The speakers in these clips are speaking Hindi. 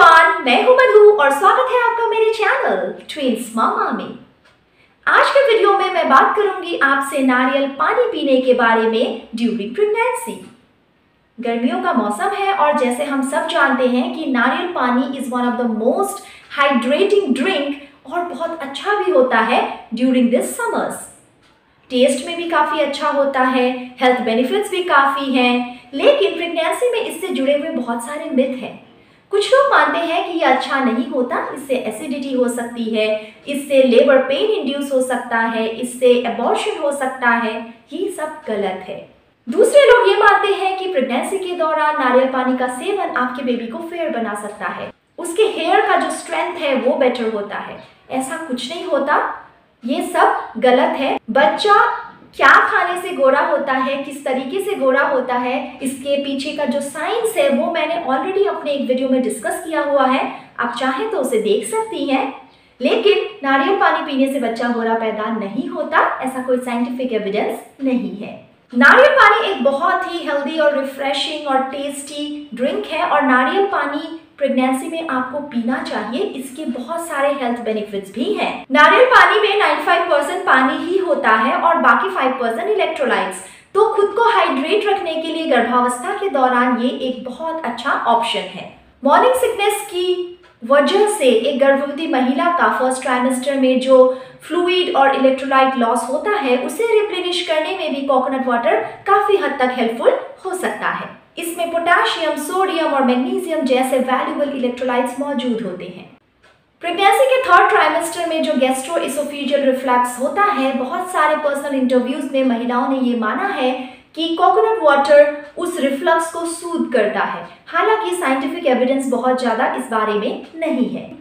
एवरीवन मैं हूँ मधु और स्वागत है आपका मेरे चैनल ट्विंस मामा में। आज के वीडियो में मैं बात करूँगी आपसे नारियल पानी पीने के बारे में ड्यूरिंग प्रेगनेंसी गर्मियों का मौसम है और जैसे हम सब जानते हैं कि नारियल पानी is one of the most hydrating drink और बहुत अच्छा भी होता है ड्यूरिंग दिस समर्स टेस्ट में भी काफ़ी अच्छा होता है हेल्थ बेनिफिट्स भी काफ़ी हैं, लेकिन प्रेगनेंसी में इससे जुड़े हुए बहुत सारे मिथ हैं। कुछ लोग मानते हैं कि ये अच्छा नहीं होता, इससे एसिडिटी हो सकती है, इससे लेबर पेन इंड्यूस हो सकता है, इससे एबॉर्शन हो सकता है, ये सब गलत है। दूसरे लोग ये मानते हैं कि प्रेगनेंसी के दौरान नारियल पानी का सेवन आपके बेबी को फेयर बना सकता है। उसके हेयर का जो स्ट्रेंथ है, वो बेटर होता है। ऐसा कुछ नहीं होता। ये सब गलत है। बच्चा क्या खाने से गोरा होता है, किस तरीके से गोरा होता है, इसके पीछे का जो साइंस है, वो मैंने ऑलरेडी अपने एक वीडियो में डिस्कस किया हुआ है। आप चाहें तो उसे देख सकती हैं। लेकिन नारियल पानी पीने से बच्चा गोरा पैदा नहीं होता, ऐसा कोई साइंटिफिक एविडेंस नहीं है। नारियल पानी एक बहुत ही हेल्दी और रिफ्रेशिंग और टेस्टी ड्रिंक है, और नारियल पानी प्रेगनेंसी में आपको पीना चाहिए, इसके बहुत सारे हेल्थ बेनिफिट्स भी हैं। नारियल पानी में 95 परसेंट पानी ही होता है और बाकी 5 परसेंट इलेक्ट्रोलाइट्स तो खुद को हाइड्रेट रखने के लिए गर्भावस्था के दौरान ये एक बहुत अच्छा ऑप्शन है। मॉर्निंग सिकनेस की वजह से एक गर्भवती महिला का फ़र्स्ट ट्राइमेस्टर में जो फ्लूइड और इलेक्ट्रोलाइट लॉस होता है, उसे रिप्लेनिश करने में भी कोकोनट वाटर काफ़ी हद तक हेल्पफुल हो सकता है। इसमें पोटेशियम, सोडियम और मैग्नीशियम जैसे वैल्यूबल इलेक्ट्रोलाइट्स मौजूद होते हैं। प्रेगनेंसी के थर्ड ट्राइमेस्टर में जो गैस्ट्रो इसोफीजियल रिफ्लैक्स होता है, बहुत सारे पर्सनल इंटरव्यूज़ में महिलाओं ने ये माना है कि कोकोनट वाटर उस रिफ्लक्स को सूद करता है। हालाँकि साइंटिफिक एविडेंस बहुत ज़्यादा इस बारे में नहीं है।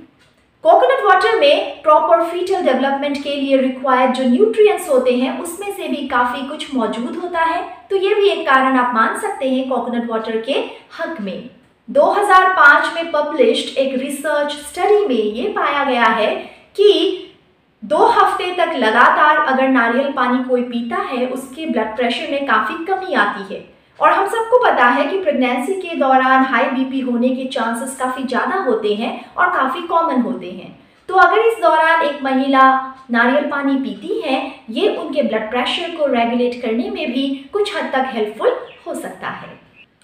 कोकोनट वाटर में प्रॉपर फीटल डेवलपमेंट के लिए रिक्वायर्ड जो न्यूट्रिएंट्स होते हैं, उसमें से भी काफ़ी कुछ मौजूद होता है। तो ये भी एक कारण आप मान सकते हैं कोकोनट वाटर के हक में। 2005 में पब्लिश्ड एक रिसर्च स्टडी में ये पाया गया है कि दो हफ़्ते तक लगातार अगर नारियल पानी कोई पीता है, उसके ब्लड प्रेशर में काफ़ी कमी आती है। और हम सबको पता है कि प्रेगनेंसी के दौरान हाई बीपी होने के चांसेस काफ़ी ज़्यादा होते हैं और काफ़ी कॉमन होते हैं। तो अगर इस दौरान एक महिला नारियल पानी पीती है, ये उनके ब्लड प्रेशर को रेगुलेट करने में भी कुछ हद तक हेल्पफुल हो सकता है।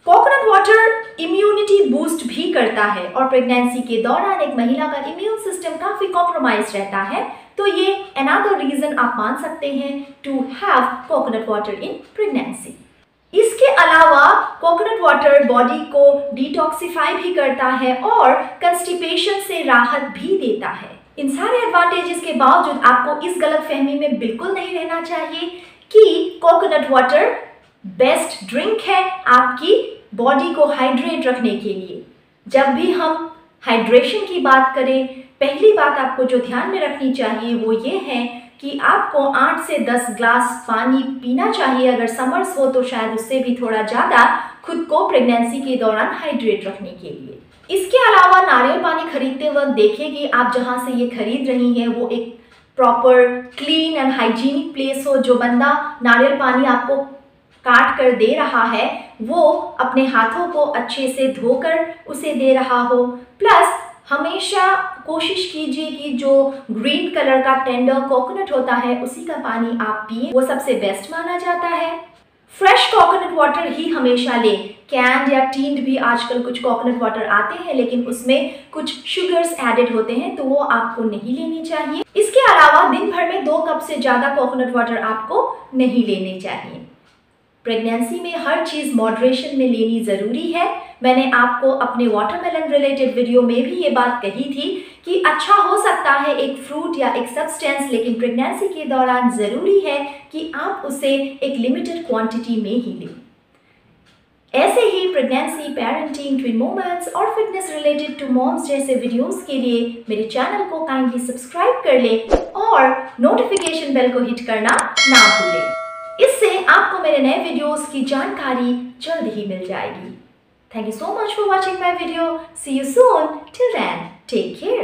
कोकोनट वाटर इम्यूनिटी बूस्ट भी करता है और प्रेगनेंसी के दौरान एक महिला का इम्यून सिस्टम काफ़ी कॉम्प्रोमाइज रहता है। तो ये अनादर रीज़न आप मान सकते हैं to have coconut water in pregnancy इसके अलावा कोकोनट वाटर बॉडी को डिटॉक्सिफाई भी करता है और कंस्टिपेशन से राहत भी देता है। इन सारे एडवांटेजेस के बावजूद आपको इस गलत फहमी में बिल्कुल नहीं रहना चाहिए कि कोकोनट वाटर बेस्ट ड्रिंक है आपकी बॉडी को हाइड्रेट रखने के लिए। जब भी हम हाइड्रेशन की बात करें, पहली बात आपको जो ध्यान में रखनी चाहिए वो ये है कि आपको 8 से 10 ग्लास पानी पीना चाहिए। अगर समर्स हो तो शायद उससे भी थोड़ा ज़्यादा खुद को प्रेगनेंसी के दौरान हाइड्रेट रखने के लिए। इसके अलावा नारियल पानी खरीदते वक्त देखिए कि आप जहाँ से ये खरीद रही हैं, वो एक proper clean and hygienic place हो। जो बंदा नारियल पानी आपको काट कर दे रहा है, वो अपने हाथों को अच्छे से धोकर उसे दे रहा हो। प्लस हमेशा कोशिश कीजिए कि जो ग्रीन कलर का टेंडर कोकोनट होता है, उसी का पानी आप पिए। वो सबसे बेस्ट माना जाता है। फ्रेश कोकोनट वाटर ही हमेशा लें। कैंड या टीन्ड भी आजकल कुछ कोकोनट वाटर आते हैं, लेकिन उसमें कुछ शुगर्स एडेड होते हैं तो वो आपको नहीं लेनी चाहिए। इसके अलावा दिन भर में दो कप से ज़्यादा कोकोनट वाटर आपको नहीं लेने चाहिए। प्रेगनेंसी में हर चीज़ मॉडरेशन में लेनी ज़रूरी है। मैंने आपको अपने वाटरमेलन रिलेटेड वीडियो में भी ये बात कही थी कि अच्छा हो सकता है एक फ्रूट या एक सब्सटेंस लेकिन प्रेगनेंसी के दौरान ज़रूरी है कि आप उसे एक लिमिटेड क्वांटिटी में ही लें। ऐसे ही प्रेगनेंसी पेरेंटिंग ट्विन मोमेंट्स और फिटनेस रिलेटेड टू मॉम्स जैसे वीडियोस के लिए मेरे चैनल को काइंडली सब्सक्राइब कर लें और नोटिफिकेशन बेल को हिट करना ना भूलें। इससे आपको मेरे नए वीडियोस की जानकारी जल्द ही मिल जाएगी। Thank you so much for watching my video see you soon till take care